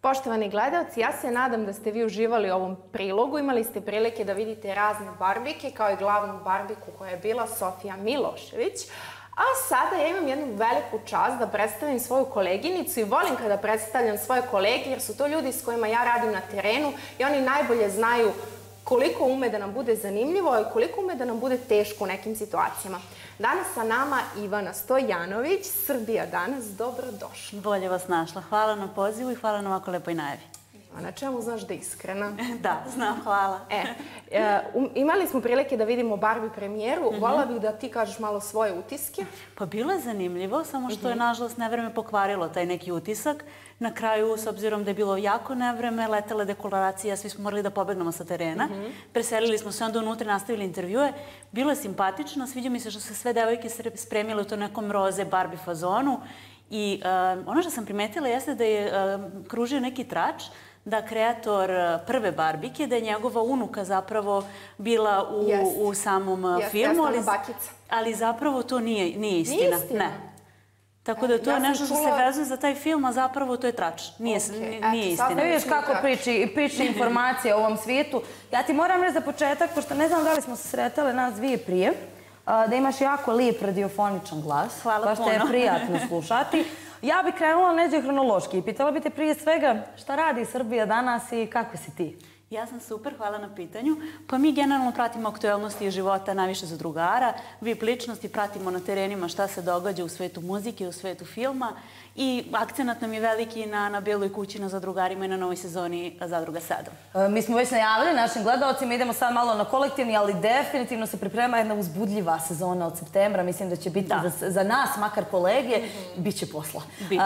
Poštovani gledalci, ja se nadam da ste vi uživali u ovom prilogu. Imali ste prilike da vidite razne barbike, kao i glavnu barbiku koja je bila Sofija Milošević. A sada ja imam jednu veliku čast da predstavim svoju koleginicu i volim kada predstavljam svoje kolege jer su to ljudi s kojima ja radim na terenu i oni najbolje znaju koliko ume da nam bude zanimljivo i koliko ume da nam bude teško u nekim situacijama. Danas sa nama Ivana Stojanović, Srbija danas, dobrodošla. Bolje vas našla. Hvala na pozivu i hvala na ovako lepoj najavi. A na čemu znaš da je iskrena? Da, znam, hvala. E, e um, imali smo prilike da vidimo Barbie premijeru. Mhm. Vola bih da ti kažeš malo svoje utiske. Pa bilo je zanimljivo, samo što je mhm. nažalost nevreme pokvarilo taj neki utisak. Na kraju, s obzirom da je bilo jako nevreme, letele deklaracije, svi smo morali da pobegnemo sa terena. Mhm. Preselili smo se onda unutra, nastavili intervjue. Bilo je simpatično, sviđa mi se što se sve devojke spremile u to nekom roze Barbie fazonu. I uh, ono što sam primetila jeste da je uh, kružio neki trač, da kreator eh, prve Barbike, da je njegova unuka zapravo bila u, u samom yes, filmu. Ali, ali zapravo to nije, nije istina. Nije istina? Ne. Tako da to je nešto što se vezuje za taj film, a zapravo to je trač. Nije, okay. nije istina. Ne vidiš kako priči, priči informacije o ovom svijetu. Ja ti moram reći za početak, pošto ne znam da li smo se sretale nas dvije prije, da imaš jako lijep radiofoničan glas. Hvala puno. Pa što je prijatno slušati. Ja bih krenula neđe hronološki i pitala bi te prije svega šta radi Srbija danas i kako si ti? Ja sam super, hvala na pitanju. Pa mi generalno pratimo aktuelnosti života najviše za drugara. Vi ličnosti pratimo na terenima šta se događa u svetu muzike, u svetu filma. I akcenat nam je veliki na, na Bijeloj kući, na zadrugarima i na novoj sezoni Zadruga 7. E, mi smo već najavili našim gledalcima, idemo sad malo na kolektivni, ali definitivno se priprema jedna uzbudljiva sezona od septembra. Mislim da će biti za, za nas, makar kolege, mm -hmm. bit će posla. Biće,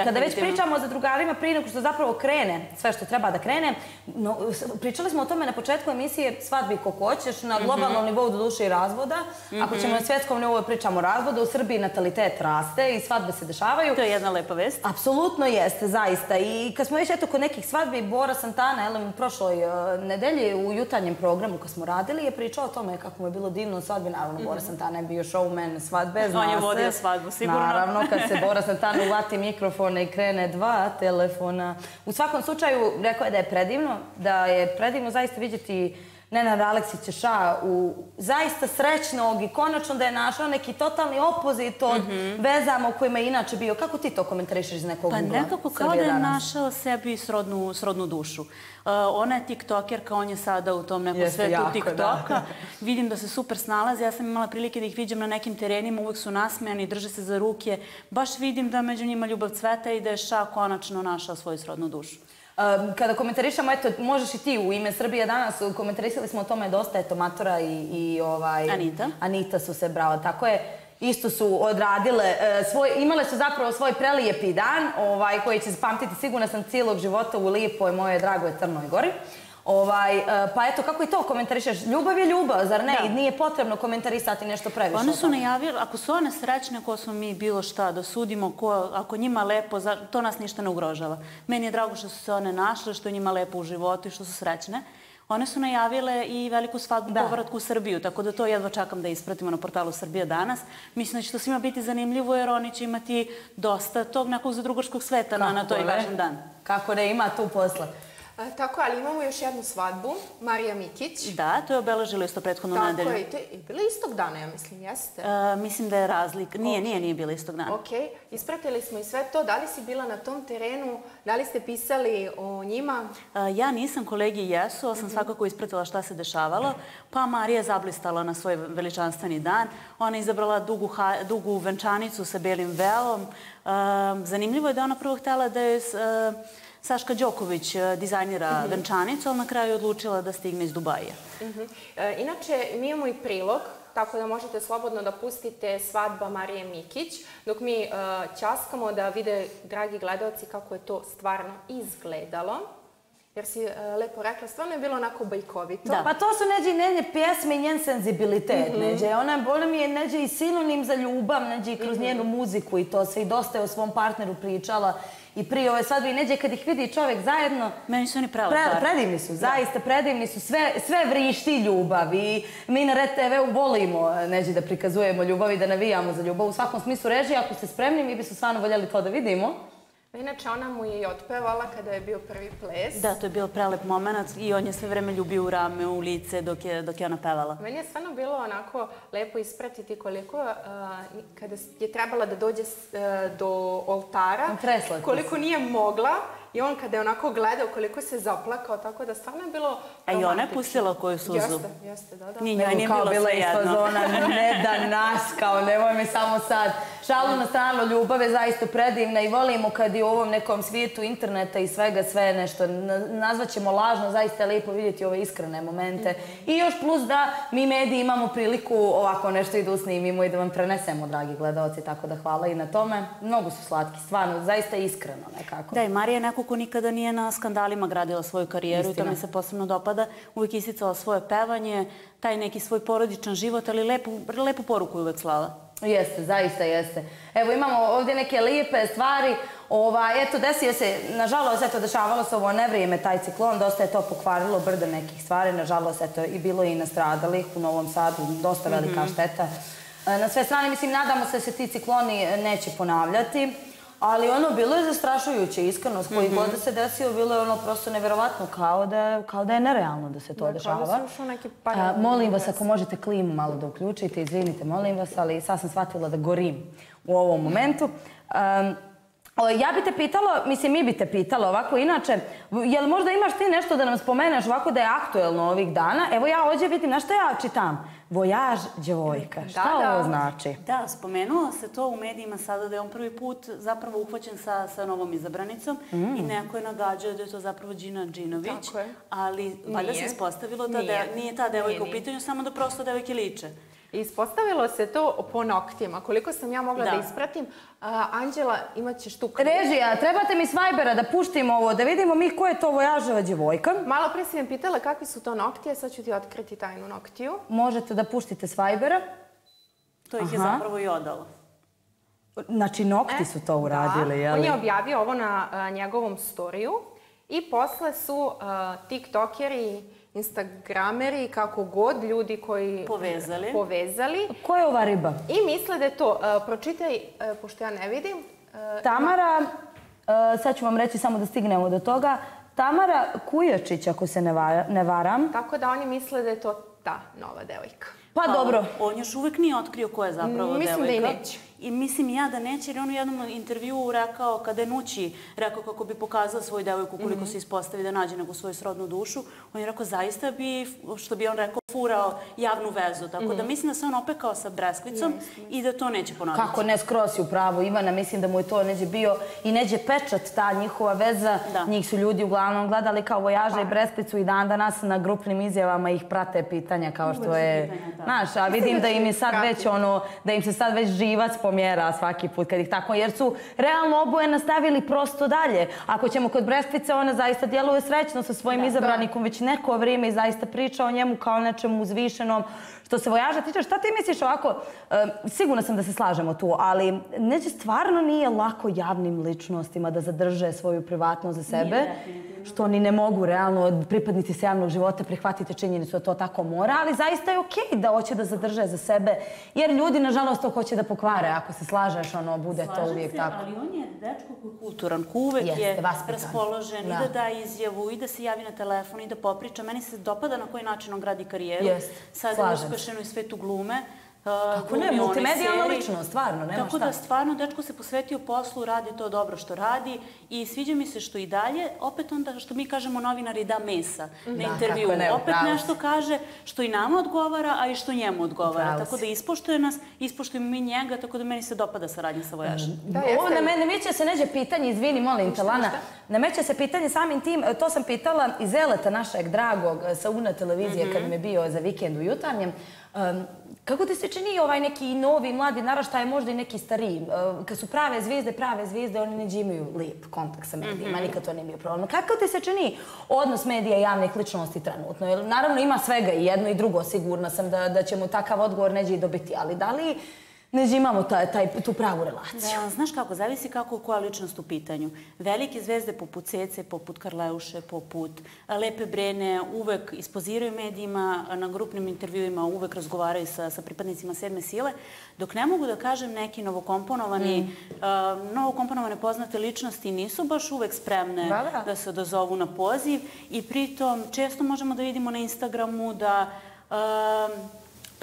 e, Kada već pričamo o zadrugarima, prije nego što zapravo krene sve što treba da krene, no, pričali smo o tome na početku emisije Svadbi ko hoćeš, na mhm. globalnom mm -hmm. nivou do duše i razvoda. Mm -hmm. Ako ćemo na svjetskom nivou pričamo o razvodu, u Srbiji natalitet raste i svadbe se dešavaju. To je jedna lepa vest. Apsolutno jeste, zaista. I kad smo već eto kod nekih svadbi, Bora Santana, jel, u prošloj uh, nedelji u jutarnjem programu kad smo radili, je pričao o tome kako mu je bilo divno svadbi. Naravno, Bora mhm. Santana je bio showman svadbe, zna On je vodio svadbu, sigurno. Naravno, kad se Bora Santana uvati mikrofona i krene dva telefona. U svakom slučaju, rekao je da je predivno, da je predivno zaista vidjeti Nenad Aleksića Ša u zaista srećnog i konačno da je našao neki totalni opozit od mm -hmm. vezama u kojima je inače bio. Kako ti to komentarišeš iz nekog pa ugla? Pa nekako kao da je našao sebi srodnu, srodnu dušu. Uh, ona je tiktokerka, on je sada u tom nekom Jeste, svetu jako, tiktoka. Da. Vidim da se super snalazi. Ja sam imala prilike da ih vidim na nekim terenima, uvek su nasmejani, drže se za ruke. Baš vidim da među njima ljubav cveta i da je Ša konačno našao svoju srodnu dušu. Kada komentarišamo, eto, možeš i ti u ime Srbije danas, komentarisali smo o tome dosta, eto, Matora i, i ovaj... Anita. Anita su se, bravo, tako je. Isto su odradile, e, svoj, imale su zapravo svoj prelijepi dan, ovaj, koji će zapamtiti sigurno sam cijelog života u lijepoj moje dragoj Crnoj Gori. Ovaj, e, pa eto, kako i to komentarišeš? Ljubav je ljubav, zar ne? I nije potrebno komentarisati nešto previše. One su najavili, ako su one srećne, ko smo mi bilo šta da sudimo, ko, ako njima lepo, to nas ništa ne ugrožava. Meni je drago što su se one našle, što je njima lepo u životu i što su srećne. One su najavile i veliku svadbu povratku u Srbiju, tako da to jedva čakam da ispratimo na portalu Srbija danas. Mislim da će to svima biti zanimljivo jer oni će imati dosta tog nekog zadrugoškog sveta na, na toj važan dan. Kako ne ima tu posla. Tako, ali imamo još jednu svadbu, Marija Mikić. Da, to je obeležilo isto prethodnu Tako nedelju. Tako je, to je bilo istog dana, ja mislim, jeste? Uh, mislim da je razlik. Nije, okay. nije, nije bilo istog dana. Ok, ispratili smo i sve to. Da li si bila na tom terenu? Da li ste pisali o njima? Uh, ja nisam, kolegi jesu, ali sam mm -hmm. svakako ispratila šta se dešavalo. Pa Marija je zablistala na svoj veličanstveni dan. Ona je izabrala dugu, ha, dugu venčanicu sa belim velom. Uh, zanimljivo je da ona prvo htjela da je... Saška Đoković, eh, dizajnira mm -hmm. venčanicu, ali na kraju je odlučila da stigne iz Dubaja. Mm -hmm. e, inače, mi imamo i prilog, tako da možete slobodno da pustite svadba Marije Mikić, dok mi uh, časkamo da vide, dragi gledalci, kako je to stvarno izgledalo. Jer si uh, lepo rekla, stvarno je bilo onako bajkovito. Da. Pa to su neđe i njene pjesme i njen senzibilitet. Mm -hmm. neđe. Ona bolje mi je neđe i sinonim za ljubav, neđe i kroz mm -hmm. njenu muziku i to se i dosta je o svom partneru pričala i prije ove svadbe i neđe kad ih vidi čovjek zajedno... Meni su oni pravo pre, Predivni su, zaista predivni su. Sve, sve vrišti ljubav i mi na Red TV volimo neđe da prikazujemo ljubav i da navijamo za ljubav. U svakom smislu reži, ako ste spremni, mi bi se stvarno voljeli to da vidimo. Inače, ona mu je i otpevala kada je bio prvi ples. Da, to je bio prelep moment i on je sve vreme ljubio u rame, u lice dok je, dok je ona pevala. Meni je stvarno bilo onako lepo ispratiti koliko uh, kada je trebala da dođe uh, do oltara, koliko nije mogla I on kada je onako gledao koliko se zaplakao, tako da stvarno je bilo romantično. A i ona je pustila koju suzu. Jeste, jeste, da, da. Nije, njoj nije bilo sve jedno. Zona, ne da nas, kao nemoj mi samo sad. Šalu na stranu, ljubav je zaista predivna i volimo kad je u ovom nekom svijetu interneta i svega sve nešto nazvaćemo lažno, zaista je lijepo vidjeti ove iskrene momente. I još plus da mi mediji imamo priliku ovako nešto i da usnimimo i da vam prenesemo, dragi gledalci, tako da hvala i na tome. Mnogo su slatki, stvarno, zaista iskreno nekako. Da, i Marija je neko nikada nije na skandalima gradila svoju karijeru Istina. i to mi se posebno dopada. Uvijek isticala svoje pevanje, taj neki svoj porodičan život, ali lepu, lepu poruku je uvijek slala. Jeste, zaista jeste. Evo imamo ovdje neke lijepe stvari. Ova, eto, desio se, nažalost, eto, dešavalo se ovo nevrijeme, taj ciklon, dosta je to pokvarilo brdo nekih stvari, nažalost, eto, i bilo i nastradalih u Novom Sadu, dosta velika mm -hmm. šteta. E, na sve strane, mislim, nadamo se da se ti cikloni neće ponavljati. Ali ono, bilo je zastrašujuće, iskreno, s koji mm -hmm. god da se desio, bilo je ono prosto nevjerovatno, kao da, kao da je nerealno da se to da, dešava. Kao da se neki A, molim vas, ako možete klimu malo da uključite, izvinite, molim vas, ali sad sam shvatila da gorim u ovom momentu. Um, Ja bi te pitala, mislim mi bi te pitala ovako inače, jel možda imaš ti nešto da nam spomeneš ovako da je aktuelno ovih dana? Evo ja ovdje vidim, na što ja čitam? Vojaž djevojka. Šta da, ovo znači? Da, spomenuo se to u medijima sada da je on prvi put zapravo uhvaćen sa, sa novom izabranicom mm. i neko je nagađao da je to zapravo Gina Đinović. Tako je. Ali valjda se ispostavilo da nije, de, nije ta devojka nije, u pitanju, samo da prosto devojke liče. Ispostavilo se to po noktima. Koliko sam ja mogla da, da ispratim, uh, Anđela imaće tu Režija, trebate mi s Vibera da puštimo ovo, da vidimo mi ko je to vojaževa djevojka. Malo pre si me pitala kakvi su to noktije, sad ću ti otkriti tajnu noktiju. Možete da puštite s Vibera. To ih Aha. je zapravo i odalo. Znači, nokti e, su to uradili, da. jel? On je objavio ovo na uh, njegovom storiju i posle su uh, tiktokeri instagrameri, kako god, ljudi koji povezali. povezali. Ko je ova riba? I misle da je to, uh, pročitaj, uh, pošto ja ne vidim. Uh, Tamara, sad ću vam reći samo da stignemo do toga. Tamara Kujačić, ako se ne, va, ne varam. Tako da oni misle da je to ta nova devojka. Pa, pa dobro. On još uvijek nije otkrio ko je zapravo Mislim devojka. Mislim da i neće. I mislim ja da neće, jer on u jednom intervjuu rekao, kada je Nući rekao kako bi pokazao svoju devojku koliko mm -hmm. se ispostavi da nađe nego svoju srodnu dušu, on je rekao zaista bi, što bi on rekao, furao javnu vezu. Tako mm -hmm. da mhm. mislim da se on opekao sa Breskvicom yes, i da to neće ponoviti. Kako ne skrosi u pravu Ivana, mislim da mu je to neđe bio i neđe pečat ta njihova veza. Da. Njih su ljudi uglavnom gledali kao vojaže pa. i Breskvicu i dan danas na grupnim izjavama ih prate pitanja kao što je... Znaš, a vidim da im je sad već ono, da im se sad već živac pomjera svaki put kad ih tako, jer su realno oboje nastavili prosto dalje. Ako ćemo kod Brestvice, ona zaista djeluje srećno sa svojim da, izabranikom već neko vrijeme i zaista priča o njemu kao nečemu uzvišenom. Što se vojaža tiče, šta ti misliš ovako? E, sigurno sam da se slažemo tu, ali neće stvarno nije lako javnim ličnostima da zadrže svoju privatnost za sebe. Nije, što ni ne mogu realno od pripadnici se javnog života prihvatiti činjenicu da to tako mora, ali zaista je okej okay da hoće da zadrže za sebe, jer ljudi, nažalost, to hoće da pokvare. Ako se slažeš, ono, bude Slažem to uvijek se, tako. ali on je dečko koji je kulturan, ko uvek Jeste, je raspoložen da. i da da izjavu, i da se javi na telefon, i da popriča. Meni se dopada na koji način on gradi karijeru. Jeste, Sad je uspešeno i svetu glume. Kako ne, multimedijalna ličnost, stvarno, nema Tako šta. da stvarno dečko se posvetio poslu, radi to dobro što radi i sviđa mi se što i dalje, opet onda što mi kažemo novinari da mesa na intervju, ne, opet nešto kaže što i nama odgovara, a i što njemu odgovara. Tako da ispoštuje nas, ispoštujemo mi njega, tako da meni se dopada saradnja sa vojažem. Da, Ovo na mene neće se neđe pitanje, izvini, molim te, Lana, nameće se pitanje samim tim, to sam pitala iz Eleta našeg dragog sa UNA televizije mm -hmm. kad mi je bio za vikend u jutarnjem. Um, Kako ti se čini ovaj neki novi, mladi naraštaj, možda i neki stariji? E, kad su prave zvijezde, prave zvijezde, oni neđe imaju lijep kontakt sa medijima, mm -hmm. nikad to nije bio problem. Kako ti se čini odnos medija i javnih ličnosti trenutno? Jer, naravno ima svega i jedno i drugo, sigurna sam da, da ćemo takav odgovor neđe i dobiti, ali da li neđe imamo taj, taj, tu pravu relaciju. Da, znaš kako, zavisi kako koja ličnost u pitanju. Velike zvezde poput Cece, poput Karleuše, poput Lepe Brene, uvek ispoziraju medijima, na grupnim intervjuima uvek razgovaraju sa, sa pripadnicima sedme sile, dok ne mogu da kažem neki novokomponovani, mm. uh, novokomponovane poznate ličnosti nisu baš uvek spremne da, da. da se odazovu na poziv i pritom često možemo da vidimo na Instagramu da uh,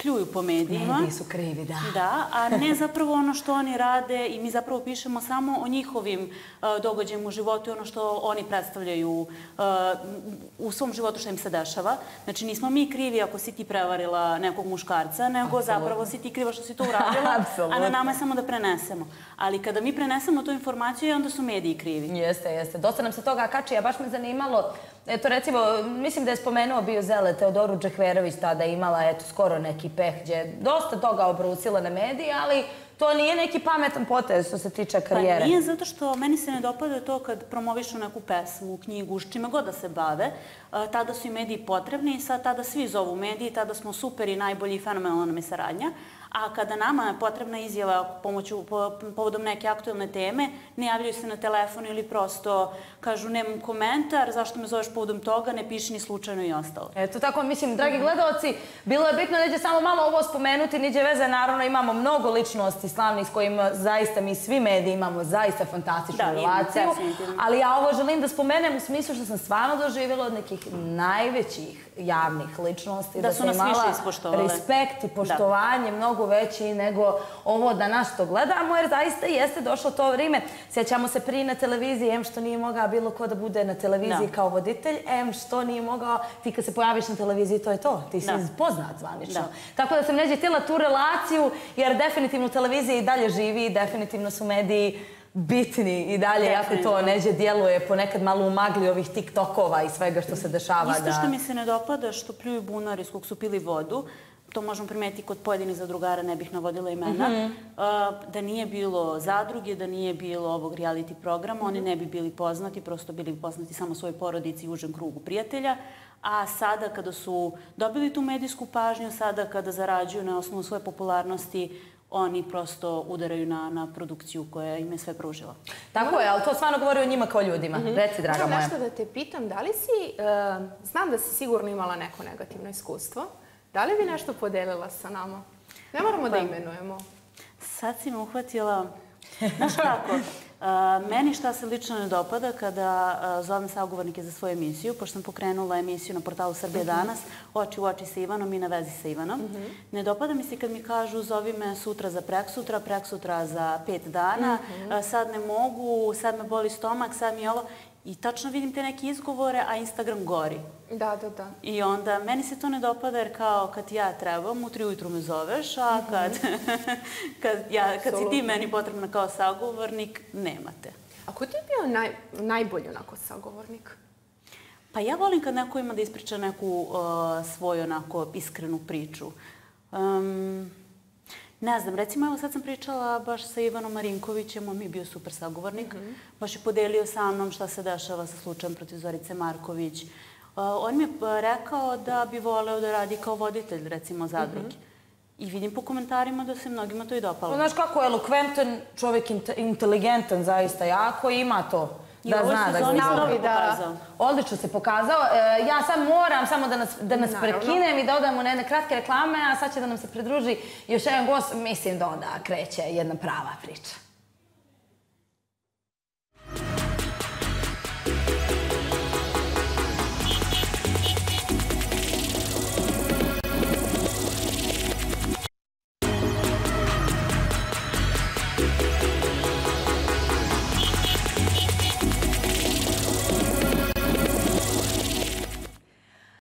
pljuju po medijima. Mediji su krivi, da. Da, a ne zapravo ono što oni rade i mi zapravo pišemo samo o njihovim uh, događajima u životu i ono što oni predstavljaju uh, u svom životu što im se dešava. Znači, nismo mi krivi ako si ti prevarila nekog muškarca, nego Absolutno. zapravo si ti kriva što si to uradila, a na nama je samo da prenesemo. Ali kada mi prenesemo tu informaciju, onda su mediji krivi. Jeste, jeste. Dosta nam se toga kači, a baš me zanimalo Eto, recimo, mislim da je spomenuo bio Zele Teodoru Džehverović tada imala, eto, skoro neki peh gdje dosta toga obrusila na mediji, ali to nije neki pametan potez što se tiče karijere. Pa nije, zato što meni se ne dopada to kad promovišu neku pesmu, knjigu, čime god da se bave, tada su i mediji potrebni i sad tada svi zovu mediji, tada smo super i najbolji i fenomenalna nam je saradnja. A kada nama je potrebna izjava pomoću, po, povodom neke aktualne teme, ne javljaju se na telefon ili prosto kažu nemam komentar, zašto me zoveš povodom toga, ne piši ni slučajno i ostalo. Eto tako, mislim, dragi gledalci, bilo je bitno da će samo malo ovo spomenuti, niđe veze, naravno imamo mnogo ličnosti slavnih s kojima zaista mi svi mediji imamo zaista fantastičnu da, relaciju. Ali ja ovo želim da spomenem u smislu što sam stvarno doživjela od nekih najvećih javnih ličnosti. Da, da su nas više ispoštovali. Respekt i poštovanje da. mnogo veći nego ovo da nas to gledamo, jer zaista jeste došlo to vrijeme. Sjećamo se prije na televiziji, em što nije mogao bilo ko da bude na televiziji da. kao voditelj, em što nije mogao, ti kad se pojaviš na televiziji, to je to. Ti si poznat zvanično. Tako da sam neđe htjela tu relaciju, jer definitivno televizija i dalje živi, definitivno su mediji bitni i dalje, jako to neđe djeluje ponekad malo u magli ovih TikTokova i svega što se dešava. Isto što mi se ne dopada, što pljuju bunar iz kog su pili vodu, to možemo primetiti kod pojedinih zadrugara, ne bih navodila imena, mm -hmm. da nije bilo zadruge, da nije bilo ovog reality programa, mm -hmm. oni ne bi bili poznati, prosto bili poznati samo svojoj porodici i užem krugu prijatelja. A sada kada su dobili tu medijsku pažnju, sada kada zarađuju na osnovu svoje popularnosti, oni prosto udaraju na, na produkciju koja im je sve pružila. Tako je, ali to stvarno govori o njima kao ljudima. Mm -hmm. Reci, draga moja. nešto da te pitam, da li si, uh, znam da si sigurno imala neko negativno iskustvo, da li bi nešto podelila sa nama? Ne moramo da pa, imenujemo. Sad si me uhvatila, znaš kako, Meni šta se lično ne dopada kada zovem sagovornike za svoju emisiju, pošto sam pokrenula emisiju na portalu Srbije mhm. danas, oči u oči sa Ivanom i na vezi sa Ivanom. Mhm. Ne dopada mi se kad mi kažu zovi me sutra za prek sutra, prek sutra za pet dana, mhm. sad ne mogu, sad me boli stomak, sad mi je ovo. I tačno vidim te neke izgovore, a Instagram gori. Da, da, da. I onda, meni se to ne dopada jer kao kad ja trebam, u tri ujutru me zoveš, a mhm. kad, kad, ja, kad si ti meni potrebna kao sagovornik, nemate. A ko ti je bio naj, najbolji onako sagovornik? Pa ja volim kad neko ima da ispriča neku uh, svoju onako iskrenu priču. Um, Ne znam, recimo, evo sad sam pričala baš sa Ivanom Marinkovićem, on mi je bio super sagovornik. Mm -hmm. Baš je podelio sa mnom šta se dešava sa slučajem protiv Zorice Marković. Uh, on mi je rekao da bi voleo da radi kao voditelj, recimo, zadruge. Mm -hmm. I vidim po komentarima da se mnogima to i dopalo. Znaš kako je elokventan, čovjek inteligentan zaista jako ima to da zna da zna. Da, odlično se pokazao. E, ja sam moram samo da nas, da nas prekinem i da odamo na jedne kratke reklame, a sad će da nam se pridruži još jedan gost. Mislim da onda kreće jedna prava priča.